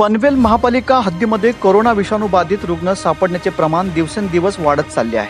पनवेल महापालिका हद्दीमध्ये कोरोना विषाणू बाधित रुग्ण सापडण्याचे प्रमाण दिवसेंदिवस वाढत चालले आहे.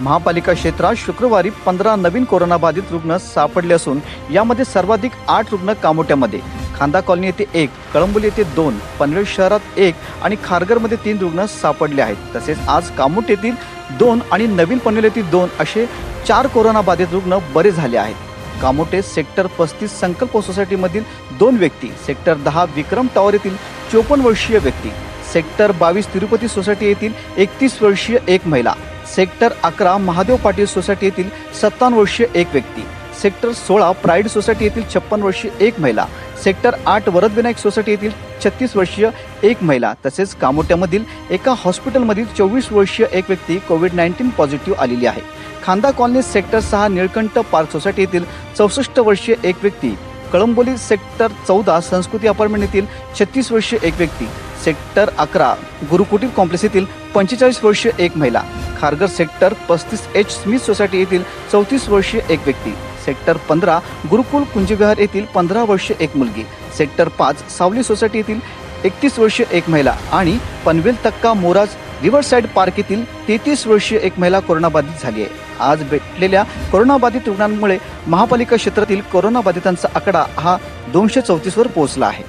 महापालिका क्षेत्रात शुक्रवारी पंधरा नवीन कोरोनाबाधित रुग्ण सापडले असून यामध्ये सर्वाधिक आठ रुग्ण कामोट्यामध्ये. खांदा कॉलनी येथे एक कळंबोली येथे दोन पनवेल शहरात एक आणि खारघरमध्ये तीन रुग्ण सापडले आहेत. तसेच आज कामोट येथील दोन आणि नवीन पनवेल येथील दोन असे चार कोरोनाबाधित रुग्ण बरे झाले आहेत. कामोटे सेक्टर पस्तीस संकल्प सोसायटीमधील दोन व्यक्ती सेक्टर दहा विक्रम टॉवर येथील चोपन्न वर्षीय व्यक्ती. सेक्टर बावीस तिरुपती सोसायटी येथील एकतीस वर्षीय एक महिला. सेक्टर अकरा महादेव पाटील सोसायटी येथील सत्तावन्न वर्षीय एक व्यक्ती. सेक्टर सोळा प्राईड सोसायटी येथील छप्पन वर्षीय एक महिला. सेक्टर आठ वरदविनायक सोसायटी येथील छत्तीस वर्षीय एक महिला. तसेच कामोट्यामधील एका हॉस्पिटलमधील चोवीस वर्षीय एक व्यक्ती कोविड नाईन्टीन पॉझिटिव्ह आलेली आहे. खांदा कॉलनी सेक्टर सहा निळकंठ पार्क सोसायटी येथील चौसष्ट वर्षीय एक व्यक्ती कळंबोली सेक्टर चौदा संस्कृती अपार्टमेंट येथील छत्तीस वर्षीय एक व्यक्ती सेक्टर अकरा गुरुकुटीर कॉम्प्लेक्स येथील पंचेचाळीस वर्षीय एक महिला खारगर सेक्टर पस्तीस एच स्मिथ सोसायटी येथील चौतीस वर्षीय एक व्यक्ती सेक्टर पंधरा गुरुकुल कुंजविहार येथील पंधरा वर्षीय एक मुलगी सेक्टर पाच सावली सोसायटी येथील एकतीस वर्षीय एक महिला आणि पनवेल तक्का मोराज रिव्हरसाईड पार्क येथील तेहतीस वर्षीय एक महिला कोरोनाबाधित झाली आहे. आज भेटलेल्या कोरोनाबाधित रुग्णांमुळे महापालिका क्षेत्रातील कोरोनाबाधितांचा आकडा हा दोनशे चौतीसवर पोहोचला आहे.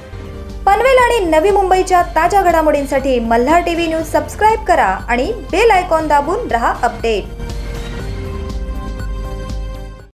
पनवेल आणि नवी मुंबईच्या ताज्या घडामोडींसाठी मल्हार टीव्ही न्यूज सबस्क्राईब करा आणि बेल आयकॉन दाबून रहा अपडेट.